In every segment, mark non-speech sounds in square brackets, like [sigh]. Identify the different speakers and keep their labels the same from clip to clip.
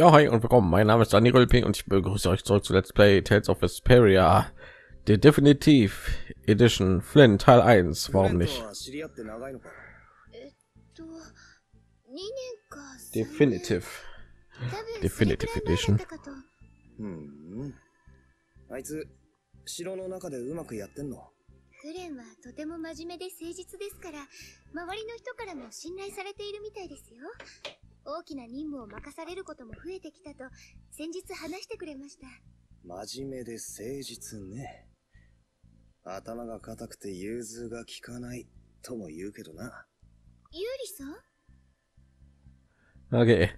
Speaker 1: Ja, hi und willkommen. Mein Name ist Daniel Rölping und ich begrüße euch zurück zu Let's Play Tales of Vesperia, der Definitiv Edition Flynn Teil 1. Warum nicht?
Speaker 2: えっと、2年か。
Speaker 1: Definitive.
Speaker 2: 多分それくらい前だったかと。
Speaker 3: うん。あいつ、城の中でうまくやってんの
Speaker 2: クレンはとても真面目で誠実ですから、周りの人からも信頼されているみたいですよ。 大きな任務を任されることも増えてきたと、先日話してくれました。
Speaker 3: 真面目で誠実ね。頭が固くて融通が利かないとも言うけどな。
Speaker 2: ユーリさん
Speaker 1: Okay,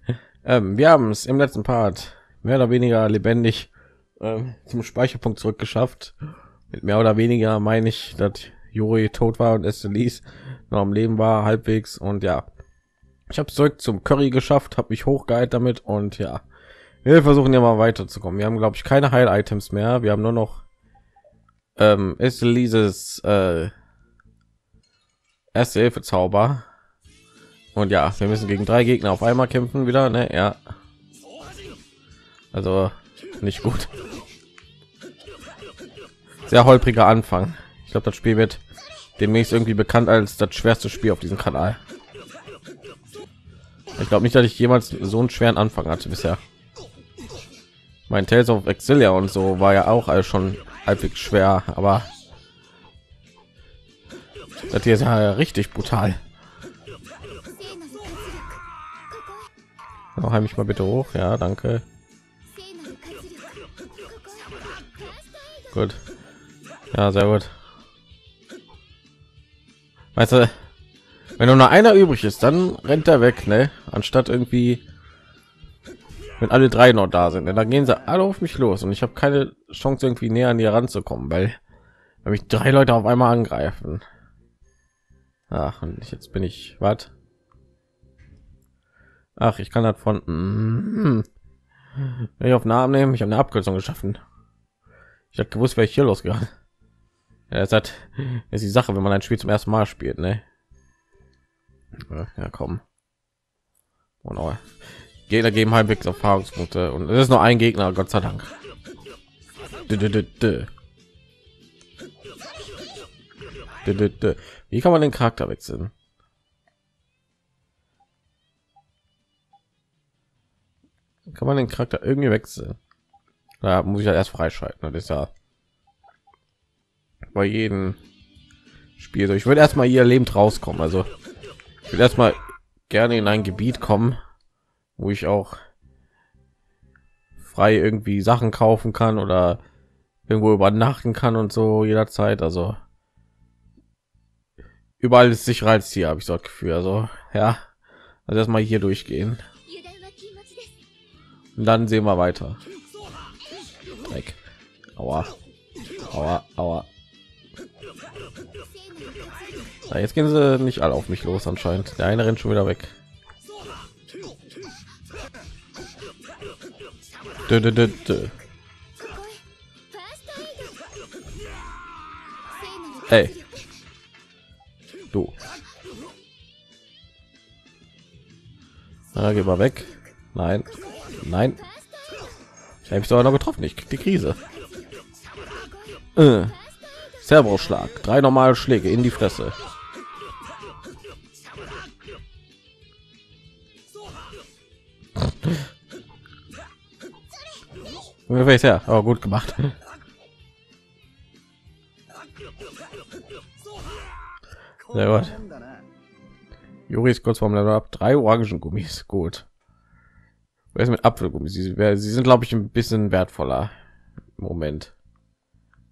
Speaker 1: ähm, wir haben es im letzten Part mehr oder weniger lebendig ähm, zum Speicherpunkt zurückgeschafft. Mit mehr oder weniger meine ich, dass Juri tot war und Estelis noch am Leben war, halbwegs. Und ja, ich habe zurück zum Curry geschafft, habe mich hochgeheilt damit und ja, wir versuchen ja mal weiterzukommen. Wir haben, glaube ich, keine Heil-Items mehr. Wir haben nur noch ähm, Estelises äh, erste Hilfe Zauber. Und ja, wir müssen gegen drei Gegner auf einmal kämpfen wieder, ne? Ja. Also nicht gut. Sehr holpriger Anfang. Ich glaube, das Spiel wird demnächst irgendwie bekannt als das schwerste Spiel auf diesem Kanal. Ich glaube nicht, dass ich jemals so einen schweren Anfang hatte bisher. Mein Tales of Exilia und so war ja auch alles schon halbwegs schwer, aber das hier ist ja richtig brutal. Oh, heim mich mal bitte hoch. Ja, danke. Gut. Ja, sehr gut. Weißt du, wenn nur noch einer übrig ist, dann rennt er weg, ne? Anstatt irgendwie, wenn alle drei noch da sind, ne? dann gehen sie alle auf mich los und ich habe keine Chance irgendwie näher an die ranzukommen, weil, weil mich drei Leute auf einmal angreifen. Ach, und jetzt bin ich, was? Ach, ich kann das von, mm, wenn ich auf Namen nehmen, ich habe eine Abkürzung geschaffen. Ich habe gewusst, wer ich hier losgegangen. Ja, das hat ist die Sache, wenn man ein Spiel zum ersten Mal spielt, ne? Ja, komm. Und oh, Gegner geben halbwegs Erfahrungspunkte und es ist nur ein Gegner, Gott sei Dank. Wie kann man den Charakter wechseln? Kann man den Charakter irgendwie wechseln? Da muss ich ja erst freischalten. Das ist ja bei jedem Spiel so. Ich würde erstmal hier lebend rauskommen. Also will erstmal gerne in ein Gebiet kommen, wo ich auch frei irgendwie Sachen kaufen kann oder irgendwo übernachten kann und so jederzeit. Also überall ist Sicherheitstier, habe ich so das Gefühl. Also ja, also erstmal hier durchgehen. Und dann sehen wir weiter. Dreck. Aua. Aua, aua. Ah, jetzt gehen sie nicht alle auf mich los anscheinend. Der eine rennt schon wieder weg. Dö, dö, dö, dö. Hey. Du. Na, geh mal weg. Nein. Nein. Ich habe mich sogar noch getroffen. Ich krieg die Krise. Äh. Servo-Schlag. Drei normale Schläge in die Fresse. ja, aber gut gemacht. Sehr gut. Juri ist kurz vorm Level ab. Drei orangen Gummis. Gut. Wer ist mit Apfelgummi? Sie, sie sind, glaube ich, ein bisschen wertvoller. Moment.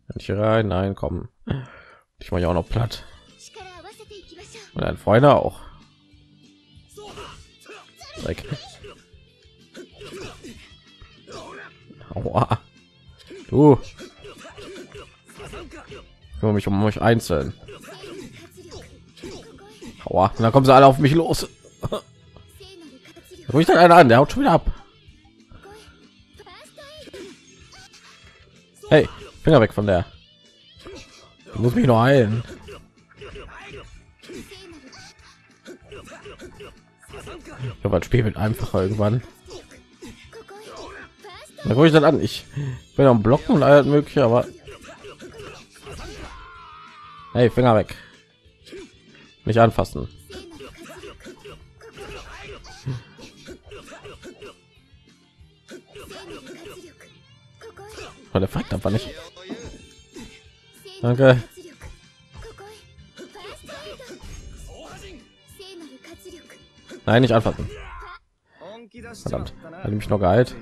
Speaker 1: Kann ich hier rein? Nein, kommen. Ich mache ja auch noch platt. Und ein Freund auch. Dreck. Aua. Du. Ich mich um euch einzeln. Aua. Und dann kommen sie alle auf mich los. Ruhig dann einer an, der haut schon wieder ab. Hey, Finger weg von der. Ich muss mich nur heilen. Ich habe ein Spiel mit einfacher irgendwann. Da gucke ich dann an. Ich bin am Blocken und alles mögliche, aber hey, Finger weg, nicht anfassen. Oh, der fragt einfach nicht. Danke. Nein, nicht anfassen. Verdammt, hat mich noch geheilt.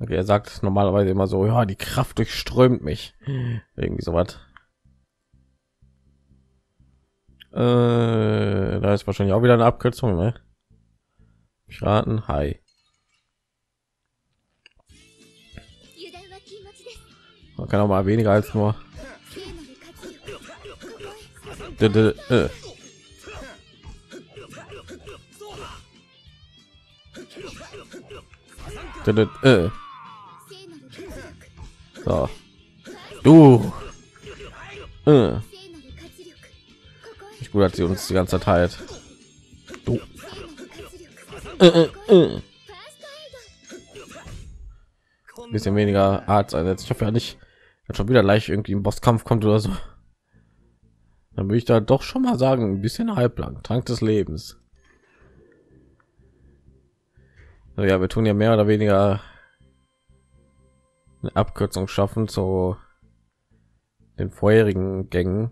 Speaker 1: Okay, er sagt normalerweise immer so, ja, die Kraft durchströmt mich. Irgendwie so was. Äh, da ist wahrscheinlich auch wieder eine Abkürzung, ne? Ich raten, hi. Man kann auch mal weniger als nur. Äh. äh. So. Du. Äh. Ich gut, dass sie uns die ganze Zeit halt. Du. Äh, äh, äh. bisschen weniger Arzt einsetzt. Ich hoffe ja nicht, dass schon wieder leicht irgendwie im Bosskampf kommt oder so. Dann würde ich da doch schon mal sagen, ein bisschen halblang. Trank des Lebens. So, ja, wir tun ja mehr oder weniger eine Abkürzung schaffen zu den vorherigen Gängen.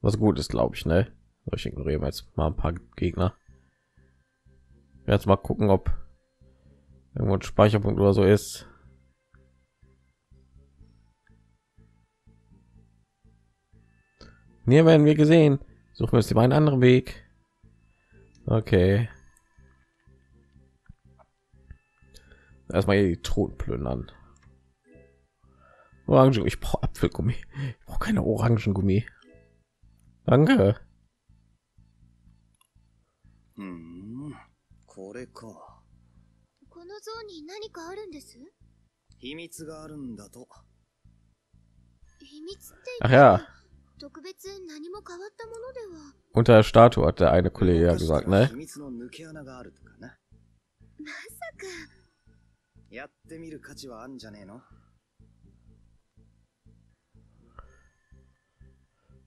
Speaker 1: Was gut ist, glaube ich, ne? Ich ignoriere jetzt mal ein paar Gegner. Jetzt mal gucken, ob irgendwo ein Speicherpunkt oder so ist. Hier werden wir gesehen. Suchen wir uns lieber einen anderen Weg. Okay. Erstmal hier die Truhen plündern. Orangen, ich brauche Apfelgummi. Ich brauche keine Orangengummi. Danke.
Speaker 3: うーんこれか
Speaker 2: この像に何かあるんです
Speaker 3: 秘密があるんだと
Speaker 2: 秘密って言
Speaker 1: Ach
Speaker 2: っても
Speaker 1: ja,
Speaker 2: 特別何も変わったものでは
Speaker 1: unter der Statue hat der eine Kollege ja gesagt,
Speaker 3: 秘
Speaker 1: ne?
Speaker 3: やってみる価値はあんじゃねえの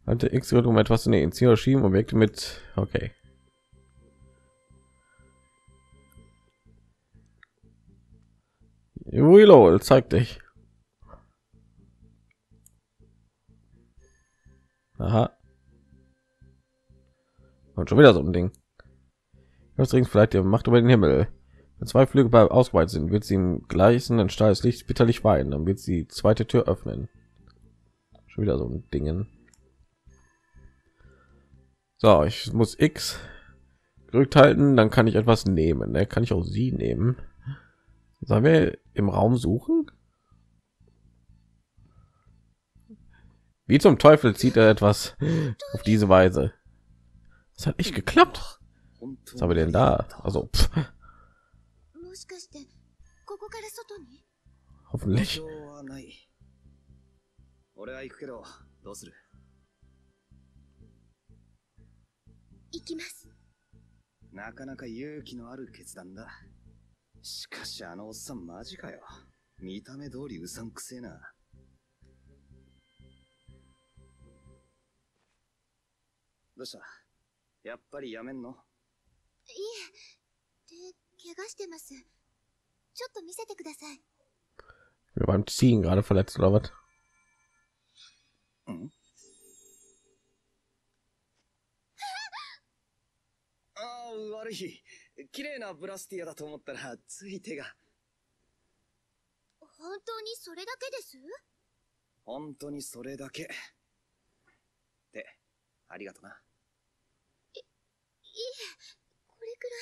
Speaker 1: Hatte X wird um etwas in den Ziel schieben, Objekte mit. Okay. Reload, zeig dich. Aha. Und schon wieder so ein Ding. Das Ring vielleicht die Macht über den Himmel. Wenn zwei Flüge bei ausgeweitet sind, wird sie im gleichen ein starres Licht bitterlich weinen. Dann wird sie die zweite Tür öffnen. Schon wieder so ein Dingen. So, ich muss X gedrückt halten, dann kann ich etwas nehmen. Ne? Kann ich auch sie nehmen. Sollen wir im Raum suchen? Wie zum Teufel zieht er etwas auf diese Weise? Das hat nicht geklappt. Was haben wir denn da? Also, pff, hoffentlich.
Speaker 3: 保証はない。俺は行くけどどうする？
Speaker 2: 行きます。
Speaker 3: なかなか勇気のある決断だ。しかしあのおっさんマジかよ。見た目通りうさんくせえな。どうした？やっぱりやめんの？
Speaker 2: いえ手怪我してます。ちょっと見せてください
Speaker 1: Wir beim Ziehen gerade verletzt oder was?
Speaker 3: うんああ悪い綺麗なブラスティアだと思ったらつい手が。
Speaker 2: 本当にそれだけです？
Speaker 3: 本当にそれだけ。でありがとな。い
Speaker 2: いえこれくらい。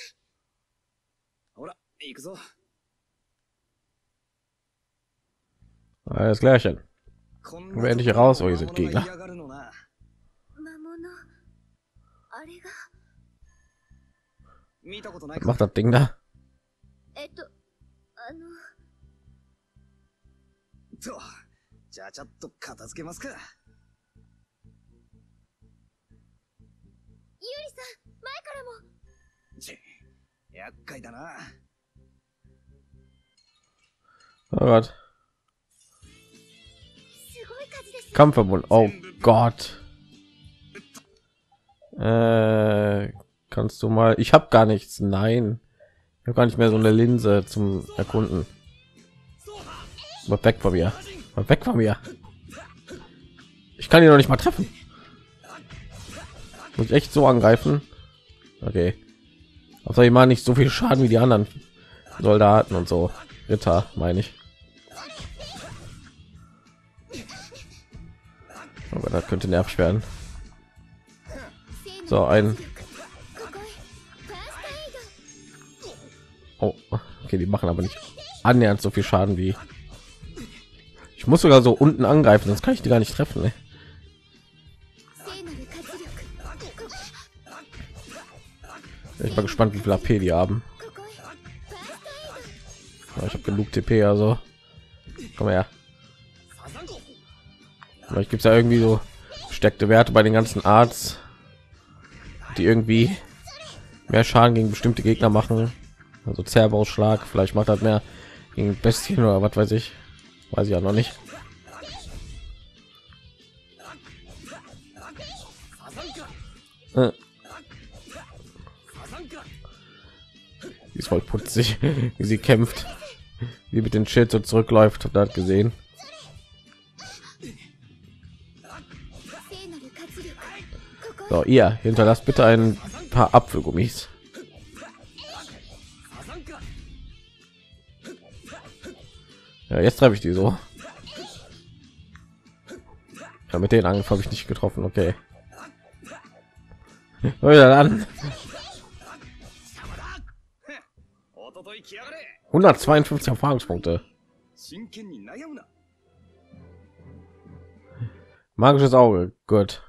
Speaker 3: ほら行くぞ
Speaker 1: Alles klärchen.
Speaker 3: Kommen
Speaker 1: wir endlich raus, wo ihr sind Gegner. Was macht das Ding da? Oh Gott. Kampfverbund. Oh Gott. Äh, kannst du mal? Ich habe gar nichts. Nein. Ich habe gar nicht mehr so eine Linse zum Erkunden. Aber weg von mir. Mal weg von mir. Ich kann ihn noch nicht mal treffen. Muss ich echt so angreifen? Okay. Aber ich mal nicht so viel Schaden wie die anderen Soldaten und so. Ritter, meine ich. aber das könnte nervig werden so ein. Oh, okay die machen aber nicht annähernd so viel schaden wie. Ich muss sogar so unten angreifen sonst kann ich die gar nicht treffen ne? ich bin gespannt wie viel ap die haben. Ich habe genug tp also. Komm her. Vielleicht gibt es ja irgendwie so steckte Werte bei den ganzen Arts, die irgendwie mehr Schaden gegen bestimmte Gegner machen. Also Zerbausschlag, vielleicht macht das mehr gegen Bestien oder was weiß ich. Weiß ich ja noch nicht. Äh. Ist voll putzig, wie sie kämpft, wie mit dem Schild so zurückläuft. Das gesehen? So, ihr hinterlasst bitte ein paar Apfelgummis. Ja, jetzt treffe ich die so. Ja, mit den Angriff habe ich nicht getroffen, okay. [laughs] Wieder
Speaker 3: an.
Speaker 1: 152 Erfahrungspunkte. Magisches Auge, gut.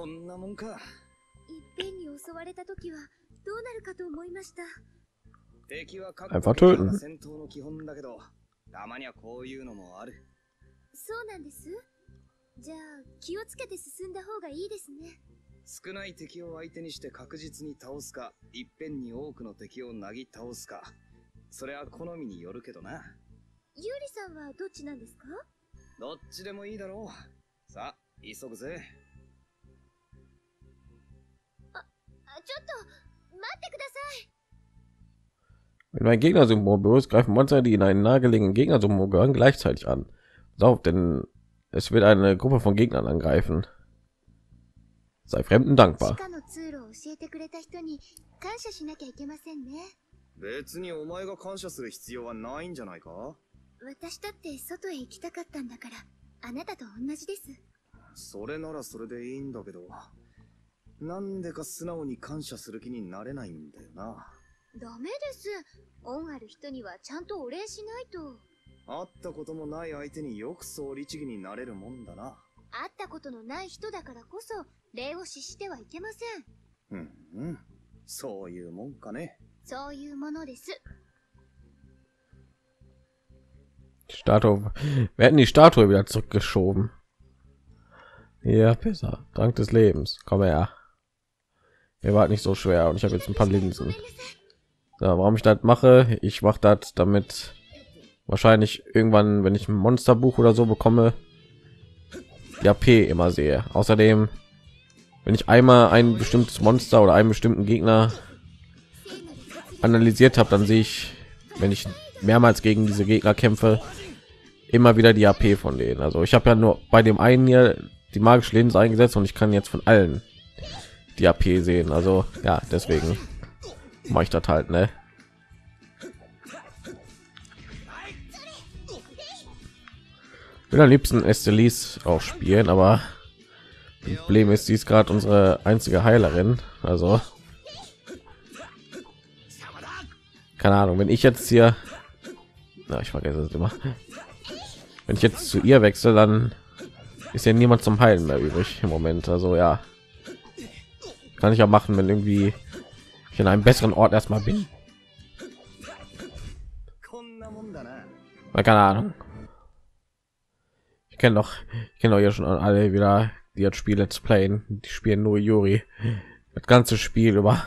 Speaker 3: ま、こんなもんか。
Speaker 2: いっぺんに襲われた時はどうなるかと思いました
Speaker 3: 敵は各
Speaker 1: Einfach
Speaker 3: 国戦闘の基本だけど、たまにはこういうのもある。
Speaker 2: そうなんですじゃあ気をつけて進んだ方がいいですね
Speaker 3: 少ない敵を相手にして確実に倒すか、いっぺんに多くの敵をなぎ倒すか。それは好みによるけどな。
Speaker 2: ゆうりさんはどっちなんですか？
Speaker 3: どっちでもいいだろう。さあ、急ぐぜ。
Speaker 1: Wenn mein Gegnersymbol berührt, greifen Monster, die in einen nahegelegenen Gegnersymbol gehören, gleichzeitig an. Pass auf, denn es wird eine Gruppe von Gegnern angreifen. Sei Fremden
Speaker 2: 地
Speaker 1: dankbar.
Speaker 2: 下の通路を教えてくれた人に感謝しなきゃいけませんね
Speaker 3: 別にお前が感謝する必要はないんじゃないか
Speaker 2: 私だって外へ行きたかったんだからあなたと同じです
Speaker 3: それならそれでいいんだけど、 なんでか素直に感謝する気になれないんだよな。
Speaker 2: ダメです恩ある人にはちゃんとお礼しないと
Speaker 3: 会ったこともない相手によくそう律儀になれるもんだな。
Speaker 2: 会ったことのない人だからこそ礼を失してはいけません
Speaker 3: うんうん。そういうもんかね。
Speaker 2: そういうものです
Speaker 1: Statue. Wir hätten die Statue wieder zurückgeschoben? Ja, besser. Dank des Lebens. Komm her. Ihr wart nicht so schwer und ich habe jetzt ein paar Linsen. Ja, warum ich das mache? Ich mache das, damit wahrscheinlich irgendwann, wenn ich ein Monsterbuch oder so bekomme, die AP immer sehe. Außerdem, wenn ich einmal ein bestimmtes Monster oder einen bestimmten Gegner analysiert habe, dann sehe ich, wenn ich mehrmals gegen diese Gegner kämpfe, immer wieder die AP von denen. Also ich habe ja nur bei dem einen hier die magische Linse eingesetzt und ich kann jetzt von allen die AP sehen. Also ja, deswegen mache ich das halt, ne? will am liebsten Estelis auch spielen, aber Problem ist, sie ist gerade unsere einzige Heilerin. Also keine Ahnung, wenn ich jetzt hier, na, ich vergesse es immer, wenn ich jetzt zu ihr wechsle, dann ist ja niemand zum Heilen mehr übrig im Moment. Also ja, kann ich ja machen, wenn irgendwie ich in einem besseren Ort erstmal bin. Keine Ahnung. Ich kenne doch, ich kenne doch ja schon alle wieder, die jetzt Spiele zu playen. Die spielen nur juri Das ganze Spiel über.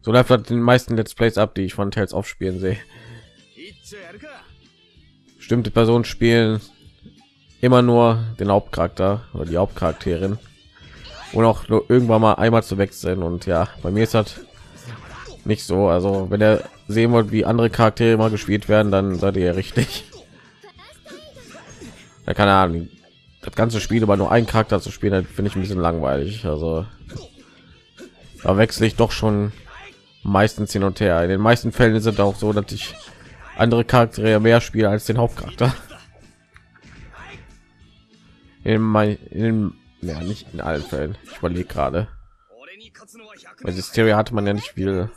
Speaker 1: So läuft das den meisten Let's Plays ab, die ich von Tales aufspielen sehe. Bestimmte Personen spielen immer nur den Hauptcharakter oder die Hauptcharakterin und auch nur irgendwann mal einmal zu wechseln. Und ja, bei mir ist das nicht so. Also wenn er sehen wollt, wie andere Charaktere mal gespielt werden, dann seid ihr richtig. Ja, keine Ahnung. Das ganze Spiel über nur einen Charakter zu spielen, finde ich ein bisschen langweilig. Also da wechsle ich doch schon meistens hin und her. In den meisten Fällen ist es auch so, dass ich andere Charaktere mehr spiele als den Hauptcharakter. In, mein, in ja nicht in allen fällen. Ich überlege gerade. Bei Hysteria hatte man ja nicht viel.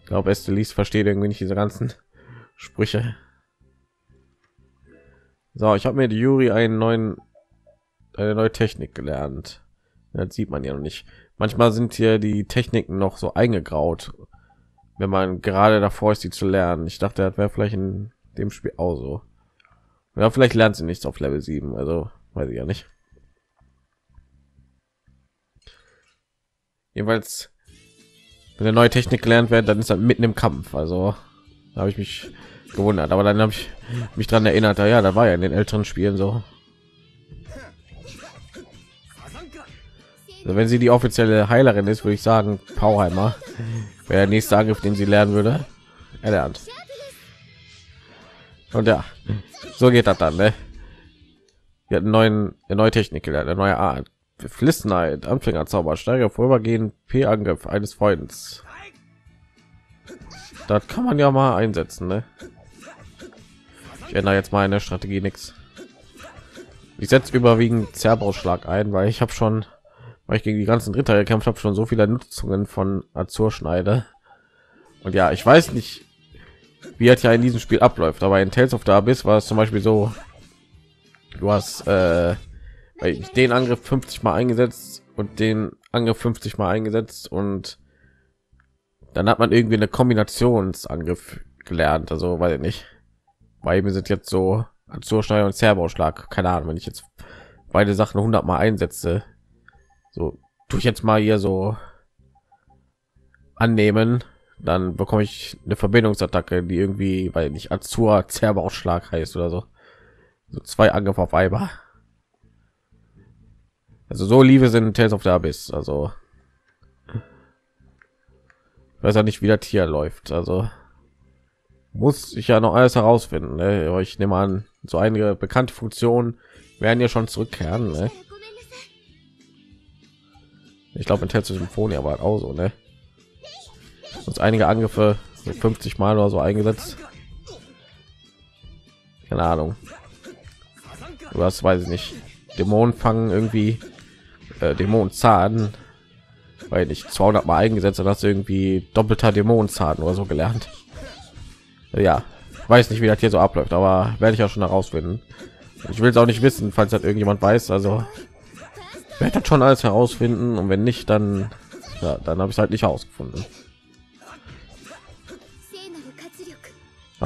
Speaker 1: Ich glaube Estelis versteht irgendwie nicht diese ganzen sprüche. So ich habe mir die juri einen neuen eine neue technik gelernt. Das sieht man ja noch nicht. Manchmal sind hier die techniken noch so eingegraut wenn man gerade davor ist sie zu lernen. Ich dachte das wäre vielleicht in dem spiel auch so. Ja, vielleicht lernt sie nichts auf Level 7, also weiß ich ja nicht. Jedenfalls, wenn eine neue Technik gelernt wird, dann ist er mitten im Kampf. Also habe ich mich gewundert, aber dann habe ich mich daran erinnert, ja, da war ja in den älteren Spielen so. Also wenn sie die offizielle Heilerin ist, würde ich sagen, Pauheimer wäre der nächste Angriff, den sie lernen würde. Erlernt. Und ja, so geht das dann, ne? Wir hatten neuen, neue Technik gelernt, eine neue Art. Flissnight, Anfängerzauber, steigere vorübergehend P-Angriff eines Freundes. Das kann man ja mal einsetzen, ne? Ich ändere jetzt meine Strategie nichts. Ich setze überwiegend Zerbrausschlag ein, weil ich habe schon, weil ich gegen die ganzen Ritter gekämpft habe, schon so viele Nutzungen von Azurschneide. Und ja, ich weiß nicht, wie es ja in diesem Spiel abläuft, aber in Tales of the Abyss war es zum Beispiel so, du hast äh, weil den Angriff 50 mal eingesetzt und den Angriff 50 mal eingesetzt und dann hat man irgendwie eine Kombinationsangriff gelernt, also weiß ich nicht. Bei mir sind jetzt so Azurschneider und Zerbausschlag, keine Ahnung, wenn ich jetzt beide Sachen 100 mal einsetze, so tue ich jetzt mal hier so annehmen, dann bekomme ich eine Verbindungsattacke, die irgendwie, weil nicht Azur Zerbausschlag heißt oder so. So zwei Angriffe auf Weiber. Also so Liebe sind Tales of the Abyss, also ich weiß ja nicht, wie das hier läuft. Also muss ich ja noch alles herausfinden. Ne? Aber Ich nehme an, so einige bekannte Funktionen werden ja schon zurückkehren. Ne? Ich glaube, in Tales of Symphonia war auch so, ne? Uns einige Angriffe so 50 Mal oder so eingesetzt. Keine Ahnung. Das weiß ich nicht. Dämonen fangen irgendwie äh, Dämonenzahn, weil nicht 200 Mal eingesetzt und hast irgendwie doppelter Dämonenzahn oder so gelernt. Ja, weiß nicht, wie das hier so abläuft, aber werde ich auch schon herausfinden. Ich will es auch nicht wissen, falls das irgendjemand weiß. Also werde das schon alles herausfinden und wenn nicht, dann ja, dann habe ich halt nicht herausgefunden.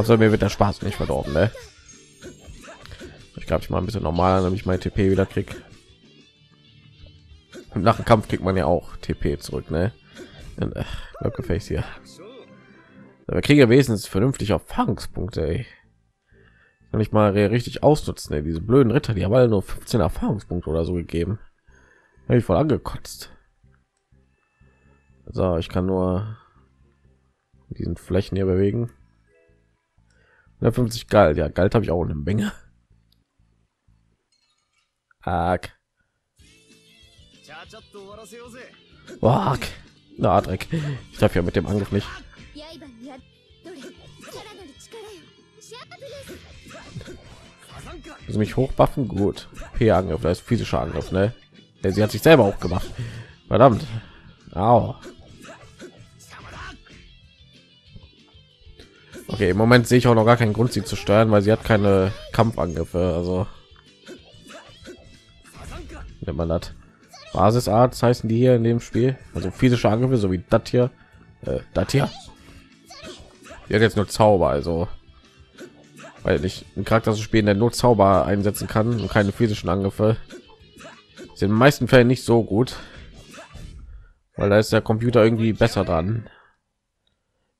Speaker 1: Also mir wird der Spaß nicht verdorben, ne? Ich glaube, ich mal ein bisschen normaler, damit ich mein TP wieder krieg. Und nach dem Kampf kriegt man ja auch TP zurück, ne? Und, äh, gefällt hier. Wir kriegen ja wenigstens vernünftig Erfahrungspunkte, ey. Kann ich mal richtig ausnutzen, ey. Diese blöden Ritter, die haben alle nur 15 Erfahrungspunkte oder so gegeben. Habe ich voll angekotzt. So, ich kann nur diesen Flächen hier bewegen. 150 Galt. Ja, Galt habe ich auch eine Menge.
Speaker 3: Hack.
Speaker 1: Wag. Na, Dreck. Ich darf ja mit dem Angriff nicht. Also mich hochwaffen gut. P-Angriff, das ist physischer Angriff, ne? Sie hat sich selber auch gemacht. Verdammt. Au. Okay, im Moment sehe ich auch noch gar keinen Grund, sie zu steuern, weil sie hat keine Kampfangriffe. Also wenn man hat Basisarzt heißen die hier in dem Spiel, also physische Angriffe, so wie das hier, äh, das hier. Die hat jetzt nur Zauber, also weil ich ein Charakter zu spielen, der nur Zauber einsetzen kann und keine physischen Angriffe, sind in den meisten Fällen nicht so gut, weil da ist der Computer irgendwie besser dran.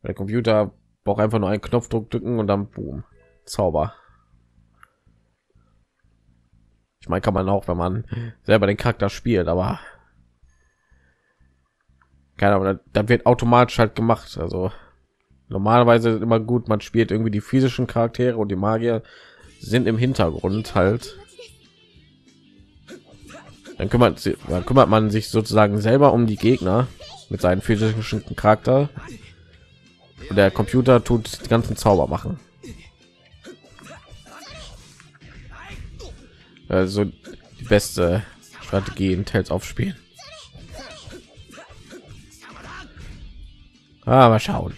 Speaker 1: Der Computer braucht einfach nur einen Knopfdruck drücken und dann boom, Zauber. Ich meine, kann man auch, wenn man selber den Charakter spielt, aber keine Ahnung, da wird automatisch halt gemacht. Also normalerweise immer gut, man spielt irgendwie die physischen Charaktere und die Magier sind im Hintergrund halt. Dann kümmert, dann kümmert man sich sozusagen selber um die Gegner mit seinen physischen Charakter. Und der Computer tut die ganzen Zauber machen. Also die beste Strategie in Tales aufspielen. Ah, mal schauen.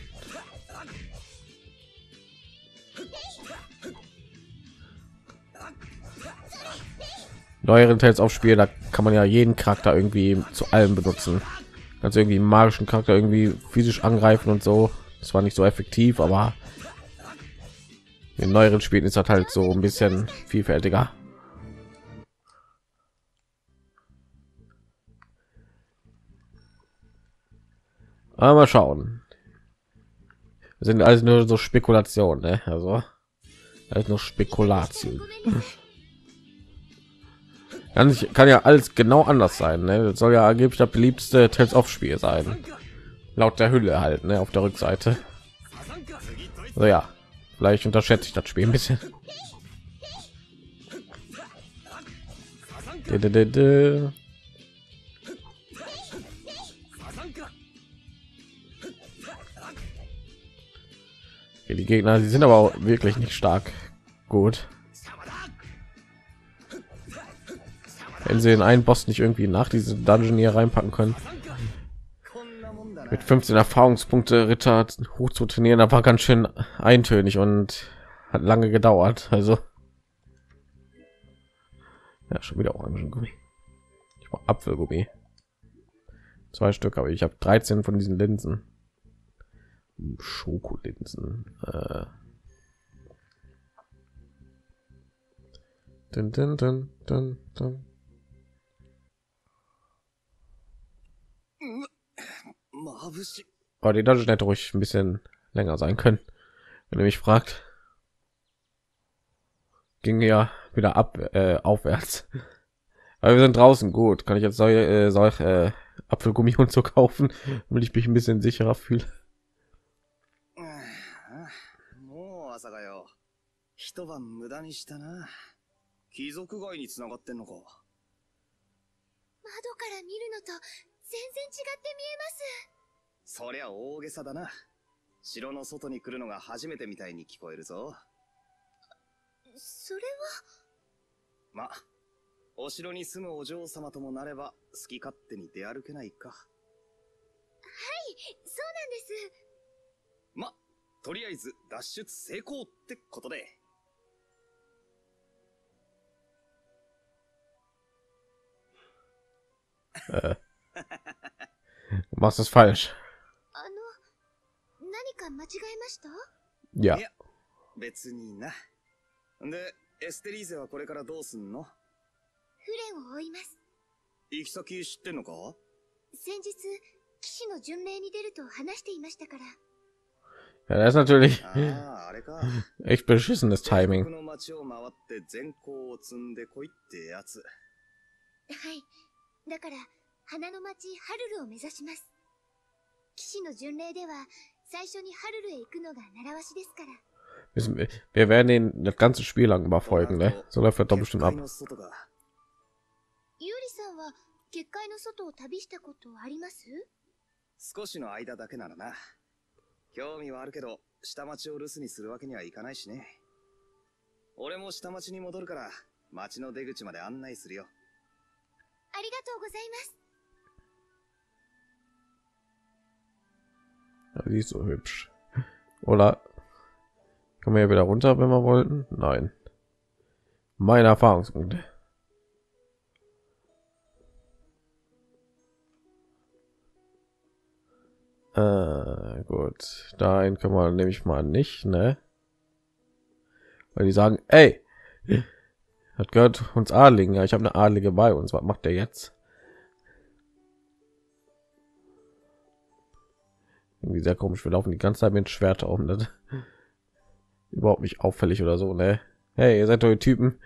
Speaker 1: neueren Tales aufspielen, da kann man ja jeden Charakter irgendwie zu allem benutzen. Also irgendwie magischen Charakter irgendwie physisch angreifen und so. Das war nicht so effektiv, aber in neueren Spielen ist das halt so ein bisschen vielfältiger. Aber mal schauen. Das sind alles nur so Spekulationen, ne? Also alles nur Spekulation. Kann, kann ja alles genau anders sein. Ne? Das soll ja angeblich das beliebteste Tales of Spiel sein. Laut der Hülle halt, ne? auf der Rückseite. So ja, vielleicht unterschätze ich das Spiel ein bisschen. Die Gegner, die sind aber auch wirklich nicht stark gut. wenn sie den einen Boss nicht irgendwie nach diesem Dungeon hier reinpacken können. Mit 15 Erfahrungspunkte Ritter hoch zu trainieren, da war ganz schön eintönig und hat lange gedauert. Also ja, schon wieder Orangengummi. Ich brauche Apfelgummi. Zwei Stück, aber ich habe 13 von diesen Linsen. Schokolinsen. Äh. Dun, dun, dun, dun, dun. Aber die Dungeon hätte ruhig ein bisschen länger sein können, wenn ihr mich fragt. Ging ja wieder ab äh, aufwärts. Aber wir sind draußen gut. Kann ich jetzt solche, äh, solche äh, Apfelgummi und so kaufen, damit ich mich ein bisschen sicherer fühle.
Speaker 2: 全然違って見えます。
Speaker 3: そりゃ大げさだな。城の外に来るのが初めてみたいに聞こえるぞ。
Speaker 2: それ
Speaker 3: は？ま、お城に住むお嬢様ともなれば好き勝手に出歩けないか。は
Speaker 2: い、そうなんです。
Speaker 3: ま、とりあえず脱出成功ってことで。
Speaker 1: Äh. Machst es falsch. Ja.
Speaker 3: 別にな。で、エステリーゼはこれからどうすんの？フ
Speaker 2: レンを追います。
Speaker 3: 行き先知ってんのか？
Speaker 2: 先日、騎士の巡礼に出ると話していましたから。
Speaker 1: Ja, das ist natürlich echt beschissenes Timing.
Speaker 2: はい。だから、花の町ハルルを目指します。騎士の巡礼では、最初にハルルへ行くのが習わしですから。
Speaker 1: Wir werden ihn das ganze Spiel lang immer folgen, ne? So läuft er doch bestimmt ab. ユーリ
Speaker 2: さんは結界の外を旅したことあります？
Speaker 3: 少しの間だけならな。興味はあるけど、下町を留守にするわけにはいかないしね。俺も下町に戻るから、町の出口まで案内するよ。
Speaker 2: ありがとうございます。
Speaker 1: Die ist so hübsch. Oder können wir ja wieder runter, wenn wir wollten? Nein. Meine Erfahrungspunkte. Äh, gut, dahin können wir nämlich mal nicht, ne? Weil die sagen, ey, Hat gehört uns Adligen. Ja, ich habe eine Adlige bei uns. Was macht der jetzt? Irgendwie sehr komisch. Wir laufen die ganze Zeit mit Schwerter um. Das [laughs] überhaupt nicht auffällig oder so. Ne? Hey, ihr seid doch die Typen,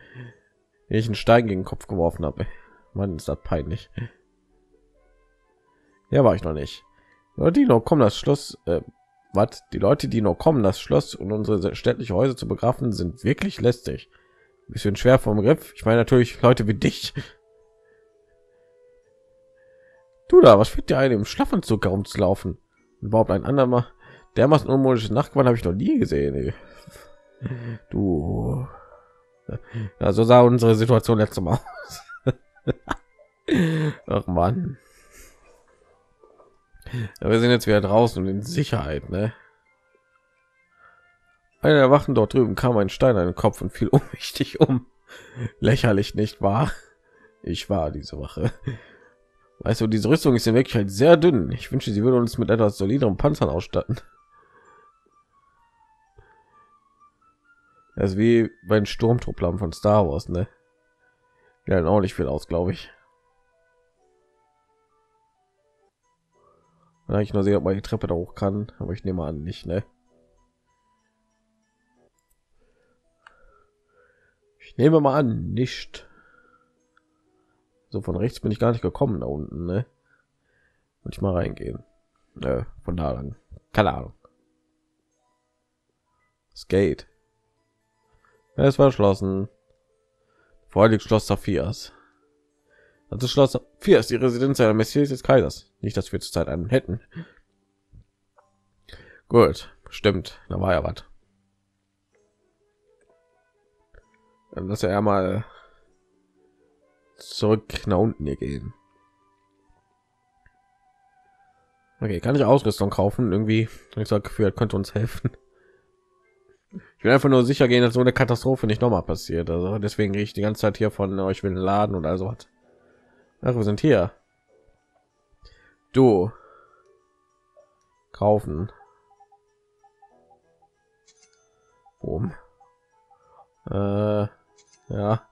Speaker 1: die ich einen Stein gegen den Kopf geworfen habe. Mann, ist das peinlich. Ja, war ich noch nicht. Ja, die noch kommen, das Schloss. Äh, was? Die Leute, die noch kommen, das Schloss und unsere städtliche Häuser zu begraben, sind wirklich lästig. Bisschen schwer vom Griff. Ich meine natürlich Leute wie dich. Du da, was führt dir ein, im Schlafanzug herumzulaufen? Überhaupt ein anderer, dermaßen unmodische Nachtmann habe ich noch nie gesehen. Ey. Du. Ja, so sah unsere Situation letztes Mal aus. [laughs] Ach man. Ja, wir sind jetzt wieder draußen und in Sicherheit, ne? Einer der Wachen dort drüben kam ein Stein an den Kopf und fiel [laughs] ohnmächtig um. Lächerlich, nicht wahr? Ich war diese Wache. Weißt du, diese Rüstung ist in Wirklichkeit sehr dünn. Ich wünsche, sie würde uns mit etwas solideren Panzern ausstatten. Das ist wie bei den Sturmtrupplern von Star Wars, ne? Ja, auch nicht viel aus, glaube ich. Wenn ich nur sehe, ob man die Treppe da hoch kann, aber ich nehme an, nicht, ne? Ich nehme mal an, nicht. So von rechts bin ich gar nicht gekommen da unten, ne? Und ich mal reingehen. Nö, von da lang. Keine Ahnung. Geht. Es war geschlossen. Vorher Schloss Saphirs. Das Schloss Saphir ist die Residenz der Messias des Kaisers. Nicht, dass wir zurzeit einen hätten. Gut, stimmt. Da war ja was. Dann lass er mal zurück nach unten hier gehen. Okay, kann ich Ausrüstung kaufen? Irgendwie, ich sag Gefühl, könnte uns helfen. Ich will einfach nur sicher gehen, dass so eine Katastrophe nicht noch mal passiert. Also deswegen gehe ich die ganze Zeit hier von euch will laden und also was. Ach, wir sind hier. Du kaufen. Um. Äh, ja.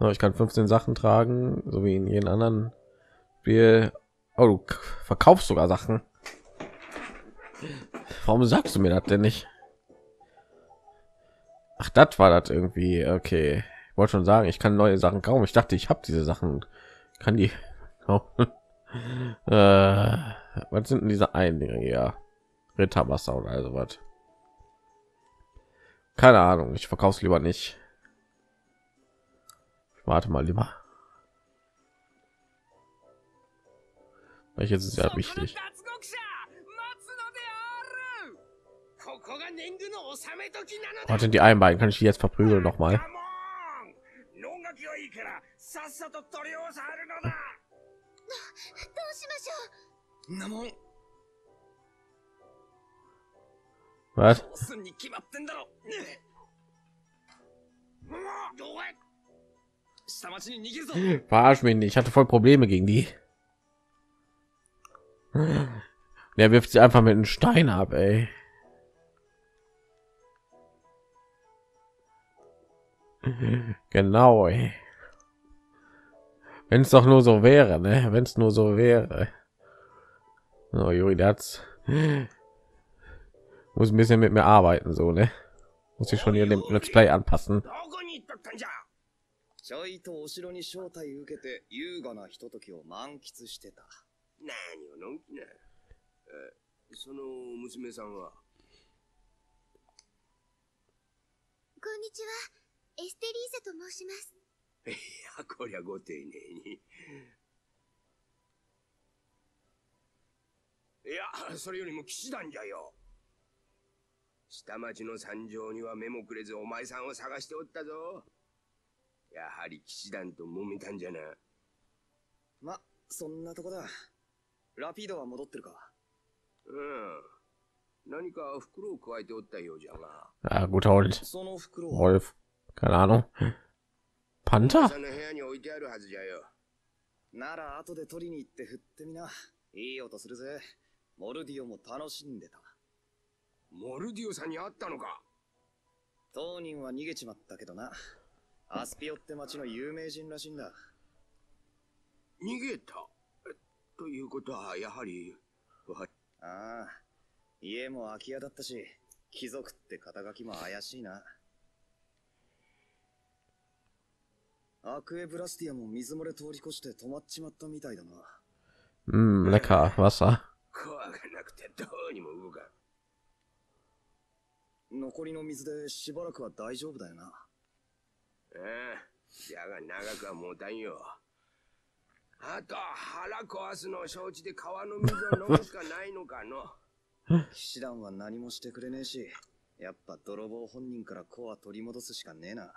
Speaker 1: Ich kann 15 Sachen tragen, so wie in jedem anderen Spiel. Oh, du verkaufst sogar Sachen. Warum sagst du mir das denn nicht? Ach, das war das irgendwie. Okay, ich wollte schon sagen, ich kann neue Sachen kaufen. Ich dachte, ich habe diese Sachen. Kann die? Oh. [laughs] äh, was sind denn diese Eindringe? Ja, Ritterwasser oder also was? Keine Ahnung. Ich verkaufe lieber nicht. Warte mal lieber. Welches ist ja wichtig. Was sind die Einbeinen? Kann ich die jetzt verprügeln noch mal? Was? Verarsch mich nicht. Ich hatte voll Probleme gegen die. Der wirft sie einfach mit einem Stein ab, ey. Genau, Wenn es doch nur so wäre, ne? Wenn es nur so wäre. Oh, Juri, das muss ein bisschen mit mir arbeiten, so, ne? Muss ich schon hier dem Let's Play anpassen.
Speaker 3: ちょいとお城に招待受けて優雅なひとときを満喫してた。
Speaker 4: 何をのんきな。え、その娘さんは？
Speaker 2: こんにちは。エステリーゼと申します。[laughs]
Speaker 4: いや、こりゃご丁寧に。いや、それよりも騎士団じゃよ。下町の惨状には目もくれずお前さんを探しておったぞ。やはり騎士団と揉めたんじゃな。
Speaker 3: ま、そんなとこだ。ラピードは戻ってるか
Speaker 4: うん。何か袋を加えておったようじゃが。
Speaker 1: Ja, guter Hund.
Speaker 3: その袋は
Speaker 1: ？Wolf. Keine
Speaker 4: んの部屋に置いてあるはずじゃよ。
Speaker 3: なら後で取りに行って振ってみな。いい音するぜ。モルディオも楽しんでた。
Speaker 4: モルディオさんに会ったのか
Speaker 3: 当人は逃げちまったけどな。アスピオって町の有名人らしいんだ。
Speaker 4: 逃げた？えということはやはりわ
Speaker 3: ああ、家も空き家だったし、貴族って肩書きも怪しいな。アクエブラスティアも水漏れ通り越して止まっちまったみたいだな。
Speaker 1: Mm, lecker Wasser.
Speaker 4: 怖がなくてどうにも動かん
Speaker 3: 残りの水でしばらくは大丈夫だよな。
Speaker 4: ああじゃが長くは持たんよ。あと腹壊すのを承知で川の水を飲むしかないのかの。
Speaker 3: 騎士団は何もしてくれねえし、やっぱ泥棒本人からコア取り戻すしかねえな。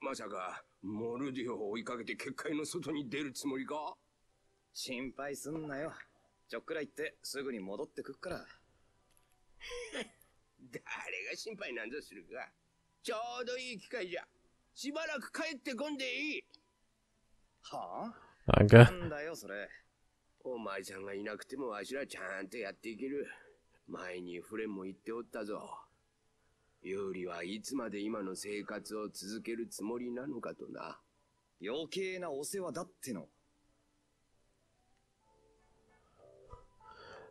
Speaker 4: まさかモルディオを追いかけて結界の外に出るつもりか？
Speaker 3: 心配すんなよ。ちょっくら行ってすぐに戻ってくっから。[laughs]
Speaker 4: 誰が心配なんぞするか。ちょうどいい機会じゃしばらく帰ってこんでいい
Speaker 3: は.あ？なんだよそれ。
Speaker 4: お前さんがいなくてもわしらちゃんとやっていける前にフレンも言っておったぞユーリはいつまで今の生活を続けるつもりなのかとな
Speaker 3: 余計なお世話だっての。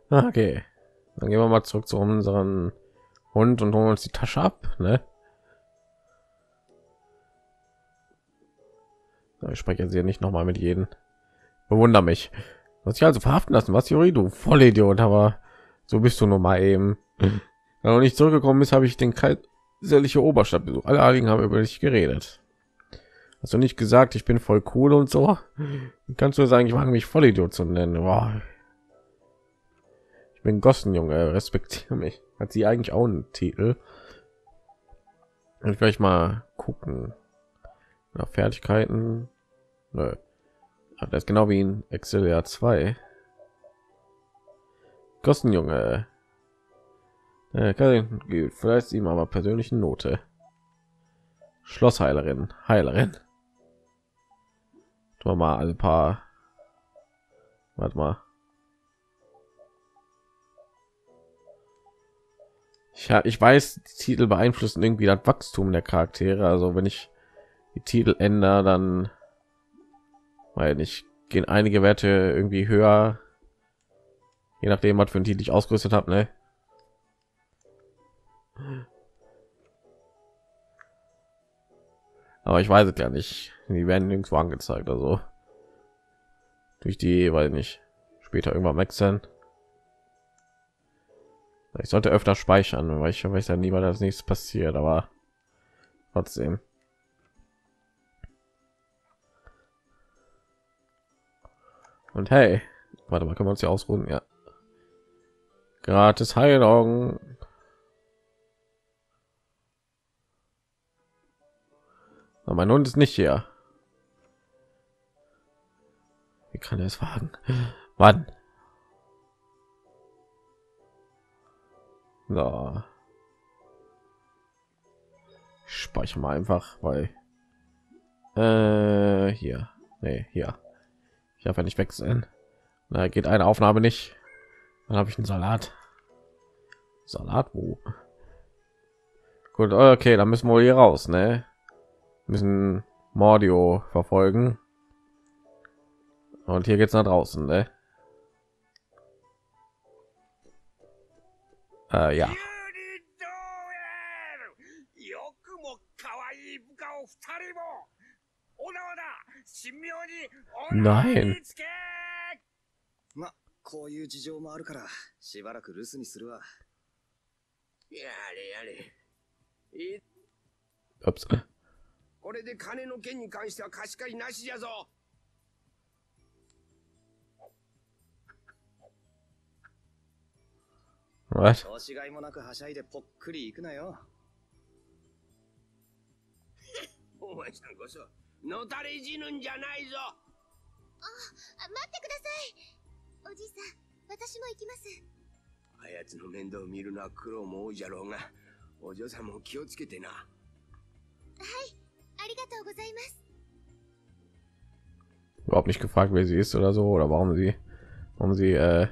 Speaker 1: Ah, Okay. Dann gehen wir mal zurück zu unseren Hund und holen uns die Tasche ab, ne? Ich spreche jetzt hier nicht noch mal mit jedem. Bewunder mich. Du hast dich also verhaften lassen. Was, Juri, du Vollidiot, aber so bist du nur mal eben. Da noch nicht zurückgekommen ist, habe ich den kaiserliche Oberstadt besucht. Alle Adligen haben über dich geredet. Hast du nicht gesagt, ich bin voll cool und so? Kannst du sagen, ich mag mich Vollidiot zu nennen? Boah, ich bin Gossenjunge, respektiere mich. Hat sie eigentlich auch einen Titel? Ich gleich mal gucken. Nach Fertigkeiten. Nö. Ach, das ist genau wie in Exilia 2. Gossenjunge. Äh, Vielleicht ihm aber persönlichen Note. Schlossheilerin, Heilerin. Tun mal ein paar. Warte mal. Ja, ich weiß, die Titel beeinflussen irgendwie das Wachstum der Charaktere. Also wenn ich die Titel ändere, dann weil nicht gehen einige Werte irgendwie höher, je nachdem, was für ein Titel ich ausgerüstet habe, ne? Aber ich weiß es ja nicht. Die werden nirgendwo angezeigt, also durch die, weil nicht später irgendwann wechseln. Ich sollte öfter speichern, weil ich weiß ja nie, was als nächstes passiert, aber trotzdem. Und hey, warte mal, können wir uns hier ausruhen? Ja. Gratis Heilung. Aber mein Hund ist nicht hier. Wie kann er es wagen? Wann? So. Ich speichere mal einfach, weil äh, hier, nee, hier. Ich darf ja nicht wechseln. Na, geht eine Aufnahme nicht. Dann habe ich einen Salat. Salat wo? Gut, okay, dann müssen wir hier raus, ne? Müssen Mordio verfolgen. Und hier geht's nach draußen, ne? Äh, ja. Nein.
Speaker 3: ま、こういう事情もあるから、しばらく留守にするわ。
Speaker 4: やれやれい
Speaker 1: Ups.
Speaker 4: これで金の件に関しては貸し借りなしじゃぞ
Speaker 1: Was?
Speaker 3: 年がいもなくはしゃいでぽっくり行くなよ。[laughs]
Speaker 4: お前さんこそのたれ死ぬんじゃないぞ。
Speaker 2: あ待ってください。おじいさん私も行きます。
Speaker 4: あやつの面倒を見るのは苦労も多いじゃろうがお嬢さんも気をつけてな。
Speaker 2: ありがとうございます。
Speaker 1: Überhaupt nicht gefragt, wer sie ist oder so oder warum sie, warum sie äh,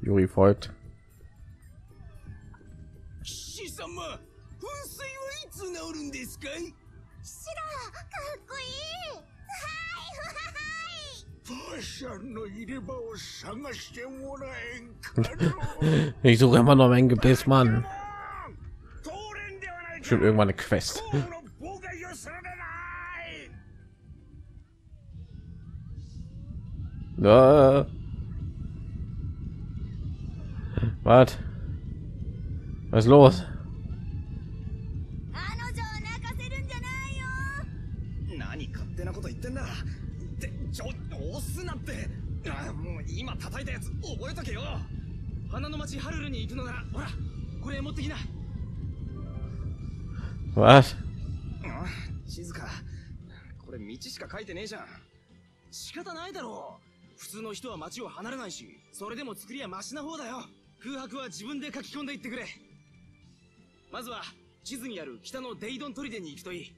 Speaker 1: Yuri folgt. ich suche immer noch meinen Gebissmann. Schon irgendwann eine Quest. Was? Was ist los?
Speaker 3: 覚えとけよ。花の町ハルルに行くのならほらこれ持ってきな?あ静か。これ道しか書いてねえじゃん。仕方ないだろ。う普通の人は町を離れないしそれでも作りはマシな方だよ。空白は自分で書き込んでいってくれ。まずは地図にある北のデイドン砦に行くといい。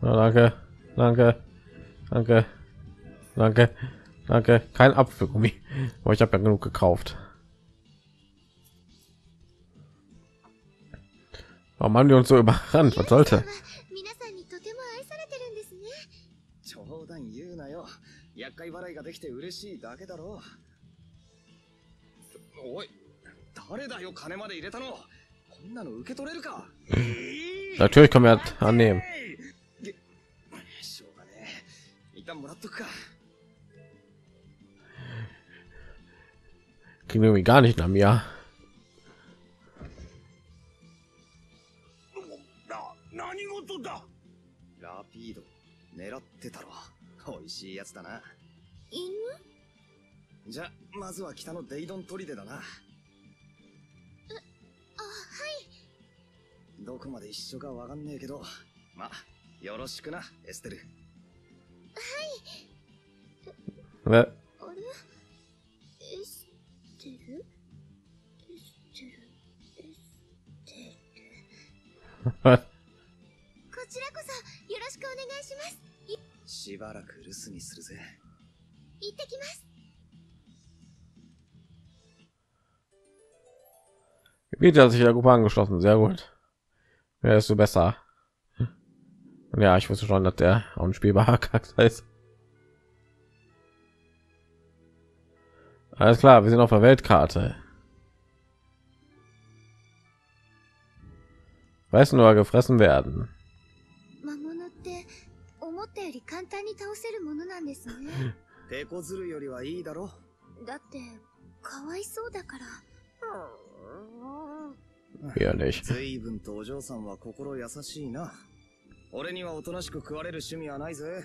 Speaker 1: Ja, danke, danke, danke, danke, danke. Kein Apfelgummi, [laughs] aber ich habe ja genug gekauft. Warum haben die uns so überrannt? Was sollte?
Speaker 2: 皆さんにとても愛されてるんですね
Speaker 3: 冗談言うなよ厄介払いができて嬉しいだけだろおい誰だよ金まで入れたのこんなの受け取れるか [laughs]
Speaker 1: Natürlich können wir das annehmen.
Speaker 3: しょうがねえ一旦もらっとくか
Speaker 1: Wir irgendwie gar nicht nach mir.
Speaker 5: な何事だ？
Speaker 3: ラピード狙ってたろ。美味しいやつだな。
Speaker 2: 犬？
Speaker 3: じゃまずは北のデイドン砦だな。
Speaker 2: あはい。
Speaker 3: どこまで一緒かわかんねえけど。まよろしくなエステル。
Speaker 1: Ne?
Speaker 2: あれしくお願いしますい
Speaker 3: しばらく留守にするぜ
Speaker 2: 行ってきます
Speaker 1: Gebiet hat sich der Gruppe angeschlossen. Sehr gut. Wer ist so besser? Ja, ich wusste schon, dass der auch ein spielbarer Charakter ist. Alles klar, wir sind auf der Weltkarte. Weißt du nur gefressen werden?
Speaker 2: 魔物って思ったより簡単に倒せるものなんですね
Speaker 3: 手こずるよりはいいだろ
Speaker 2: だってかわいそうだから
Speaker 1: Eher nicht.
Speaker 3: 随分とお嬢さんは心優しいな俺にはおとなしく食われる趣味はないぜ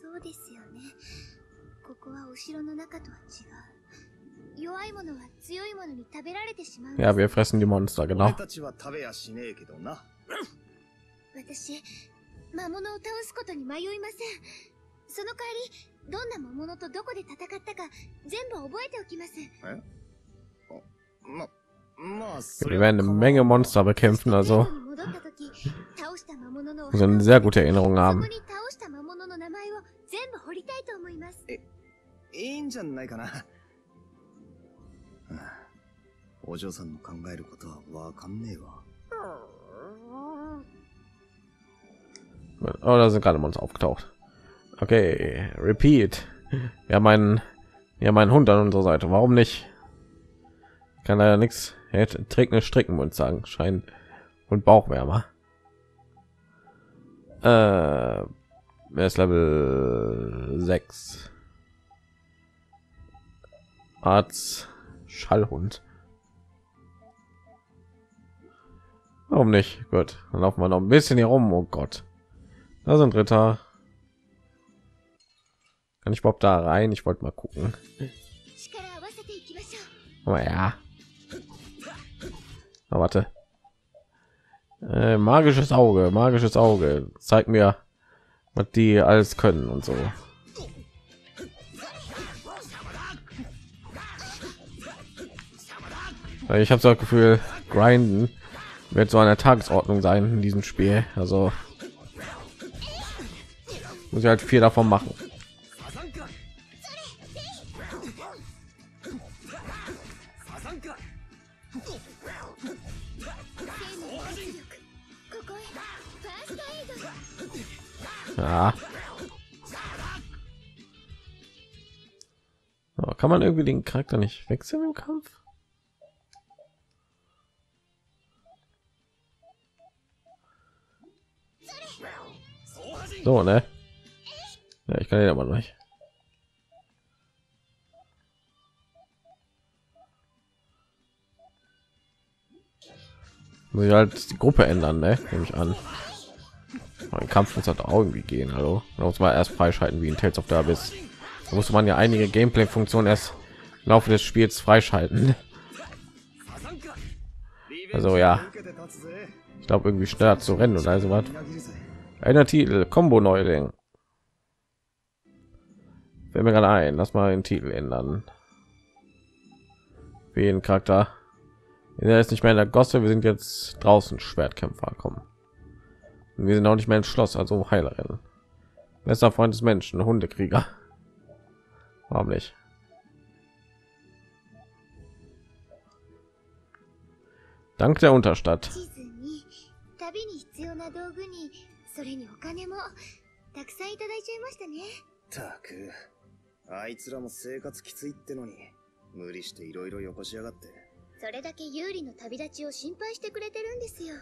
Speaker 2: そうですよねここはお城の中とは違う
Speaker 1: Ja, wir fressen die Monster, genau. Wir werden eine Menge Monster bekämpfen, also so eine sehr gute Erinnerung haben.
Speaker 2: いい
Speaker 3: んじゃないかな。お嬢さんの考えることはわかんねえわ
Speaker 1: Oh, da sind gerade Monster aufgetaucht. Okay, repeat. Wir haben einen, wir haben einen Hund an unserer Seite. Warum nicht? Kann leider nichts. Er trägt eine Strickenmund sagen. Scheint und Bauchwärmer. Äh, er ist Level 6. Arzt Schallhund. Warum nicht? Gut, dann laufen wir noch ein bisschen hier rum. Oh Gott, da sind Ritter. Kann ich überhaupt da rein? Ich wollte mal gucken. Aber oh ja. Na, warte. Äh, magisches Auge, magisches Auge. Zeig mir, was die alles können und so. Weil ich habe so das Gefühl, grinden wird so an der Tagesordnung sein in diesem Spiel. Also muss ich halt viel davon machen. Ja. Oh, kann man irgendwie den Charakter nicht wechseln im Kampf? So, ne? Ja, ich kann den aber nicht. Muss ich halt die Gruppe ändern, ne? Nehme ich an. Ein Kampf muss halt auch irgendwie gehen. Also da muss man erst freischalten wie in Tales of Abyss. Da muss man ja einige Gameplay-Funktionen erst im Laufe des Spiels freischalten. Also ja, ich glaube irgendwie schneller zu rennen oder so was. Einer Titel, Combo Neuling. Fällt mir gerade ein, lass mal den Titel ändern. Wie ein Charakter. Er ist nicht mehr in der Gosse, wir sind jetzt draußen Schwertkämpfer kommen. Wir sind auch nicht mehr ins Schloss, also Heilerin. Bester Freund des Menschen, Hundekrieger. Warum nicht? Dank der Unterstadt.
Speaker 2: それにお金もたくさんいただいちゃいましたね
Speaker 3: たく、あいつらも生活きついってのに、無理していろいろよこしやがって。
Speaker 2: それだけ有利の旅立ちを心配してくれてるんですよ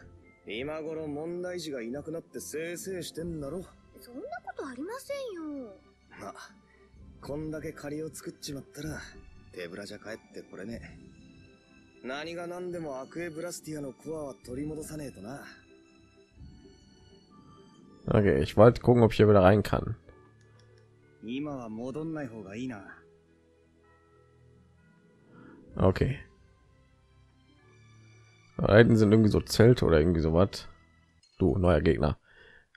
Speaker 3: 今頃問題児がいなくなってせいせいしてんだろ。
Speaker 2: そんなことありませんよ
Speaker 3: ま、こんだけ借りを作っちまったら、手ぶらじゃ帰ってこれねえ。何が何でもアクエブラスティアのコアは取り戻さねえとな。
Speaker 1: Okay, ich wollte gucken, ob ich hier wieder rein kann. Okay. Reiten sind irgendwie so Zelte oder irgendwie so was. Du neuer Gegner.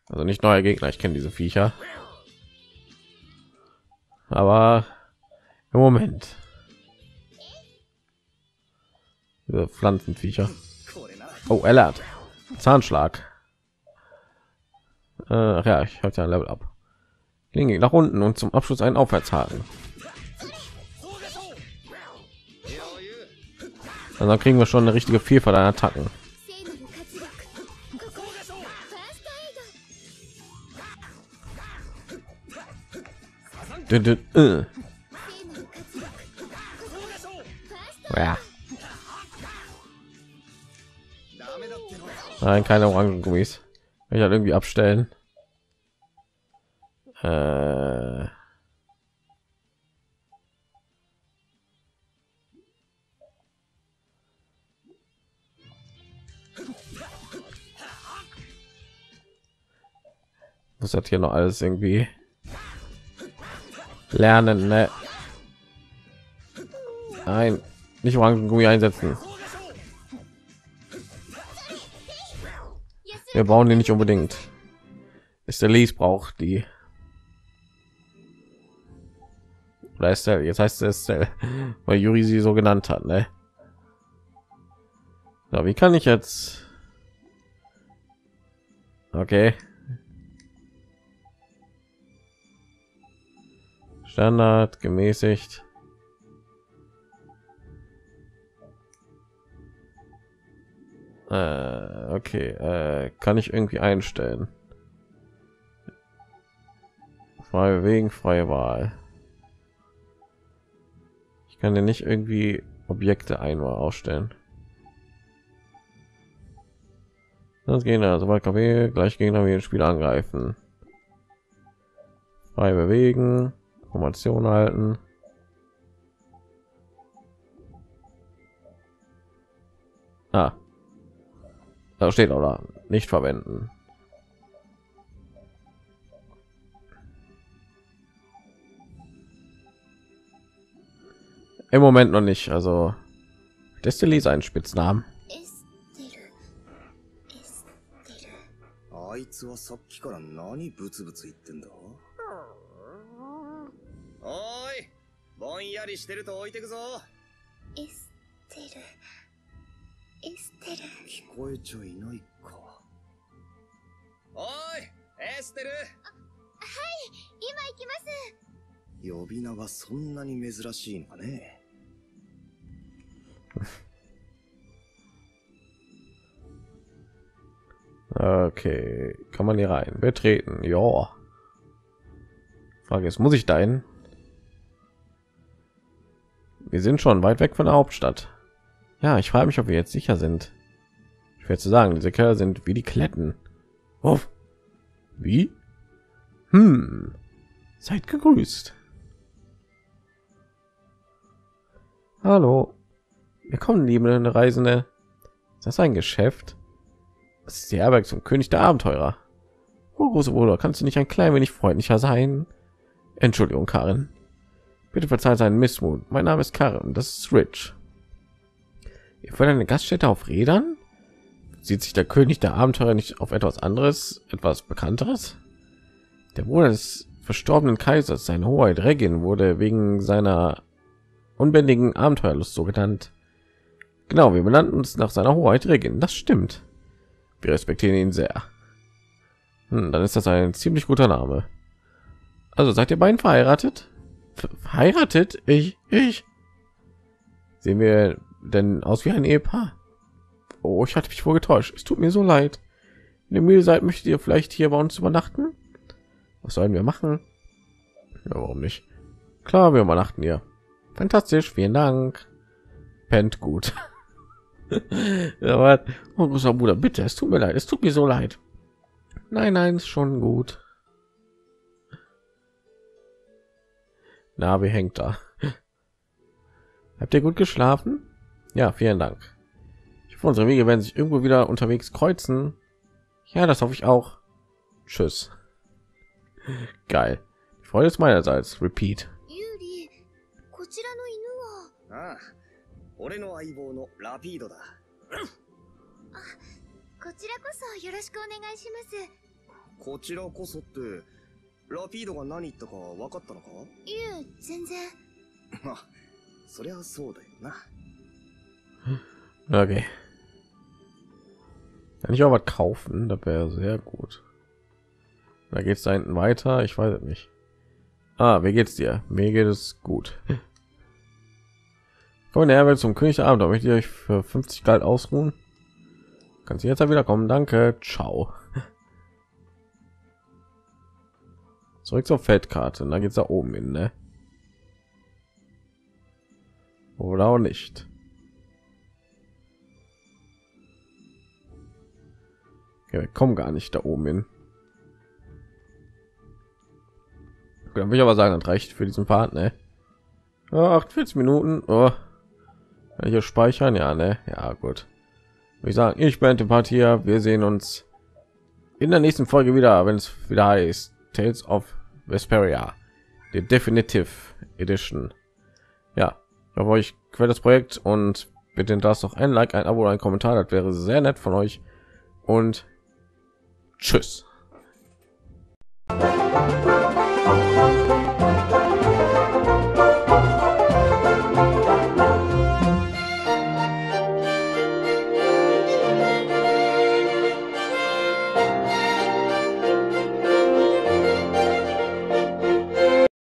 Speaker 1: Also nicht neuer Gegner, ich kenne diese Viecher. Aber im Moment. Diese Pflanzenviecher. Oh, Ellert. Zahnschlag. Äh, ja, ich habe ja ein Level ab. Klinge nach unten und zum Abschluss einen Aufwärtshaken. Und dann kriegen wir schon eine richtige Vielfalt an Attacken. Äh. Ja. Nein, keine Orangen-Gummis. Kann ich halt irgendwie abstellen. Äh. Muss das hier noch alles irgendwie lernen, ne? Nein, nicht Orangengummi einsetzen. Wir brauchen die nicht unbedingt. Ist der Lies braucht die. Oder ist der, jetzt heißt es, der, weil Juri sie so genannt hat, ne? So, wie kann ich jetzt? Okay. Standard, gemäßigt. Äh, okay, äh, kann ich irgendwie einstellen. Frei bewegen, freie Wahl. Ich kann ja nicht irgendwie Objekte einmal ausstellen. Das Gegner, sobald KW gleich Gegner wie ein Spiel angreifen. Frei bewegen, Formation halten. Ah, da steht oder nicht verwenden. Im Moment noch nicht. Also Destiny ist ein Spitznamen.
Speaker 2: エステルエステル
Speaker 3: あいつはさっきから何ブツブツ言ってんだおーいぼんやりしてると置いてくぞ
Speaker 2: エステル エステル
Speaker 3: 聞こえちゃいないかおいエステル
Speaker 2: 今行きます
Speaker 3: 呼び名がそんなに珍しいのかね
Speaker 1: Okay, kann man hier rein? Betreten, ja. Frage ist, muss ich dahin? Wir sind schon weit weg von der Hauptstadt. Ja, ich frage mich, ob wir jetzt sicher sind. Ich werde zu sagen, diese Kerle sind wie die Kletten. Oh. Wie? Hm. Seid gegrüßt. Hallo. Willkommen, liebe Reisende. Ist das ein Geschäft? Das ist die Herberg zum König der Abenteurer. Oh, große Bruder, kannst du nicht ein klein wenig freundlicher sein? Entschuldigung, Karin. Bitte verzeiht seinen Missmut. Mein Name ist Karin, das ist Rich. Ihr wollt eine Gaststätte auf Rädern? Sieht sich der König der Abenteurer nicht auf etwas anderes, etwas Bekannteres? Der Bruder des verstorbenen Kaisers, sein Hoheit Regin, wurde wegen seiner unbändigen Abenteuerlust so genannt. Genau, wir benannten uns nach seiner Hoheit Regin. Das stimmt. Wir respektieren ihn sehr. Hm, dann ist das ein ziemlich guter Name. Also seid ihr beiden verheiratet? Verheiratet? Ich, ich. Sehen wir denn aus wie ein Ehepaar? Oh, ich hatte mich wohl getäuscht. Es tut mir so leid. Wenn ihr müde seid, möchtet ihr vielleicht hier bei uns übernachten? Was sollen wir machen? Ja, warum nicht? Klar, wir übernachten hier. Fantastisch, vielen Dank. Pennt gut. [laughs] aber, oh, großer Bruder, bitte, es tut mir leid, es tut mir so leid. Nein, nein, ist schon gut. Na, wie hängt da? Habt ihr gut geschlafen? Ja, vielen Dank. Ich hoffe, unsere Wege werden sich irgendwo wieder unterwegs kreuzen. Ja, das hoffe ich auch. Tschüss. [laughs] Geil. Die Freude ist meinerseits. Repeat.
Speaker 3: 俺の相棒のラピードだ。
Speaker 2: あ、こちらこそよろしくお願いします。
Speaker 3: こちらこそって、ラピードが何言ったか分かったのか
Speaker 2: いえ、全然。
Speaker 3: まあ、そりゃそうだよな。
Speaker 1: Okay. Kann ich auch was kaufen? Das wäre sehr gut. Da geht es da hinten weiter. Ich weiß es nicht. Ah, wie geht's dir? Mir geht es gut. [laughs] Kommen der zum König der Abend. Da möchte ich euch für 50 Geld ausruhen. Kannst du jetzt wieder kommen? Danke. Ciao. [laughs] Zurück zur Feldkarte. Da geht's da oben hin, ne? Oder auch nicht. Ja, wir kommen gar nicht da oben hin. Dann will ich aber sagen, das reicht für diesen Part, ne? Ja, 48 Minuten. Oh. Ich hier speichern? Ja, ne? Ja, gut. Würde Ich sagen, ich bin Part hier. Wir sehen uns in der nächsten Folge wieder, wenn es wieder heißt Tales of Vesperia, die Definitive Edition. Ja, ich hoffe, euch gefällt das Projekt und bitte das noch ein Like, ein Abo, ein Kommentar. Das wäre sehr nett von euch. Und tschüss.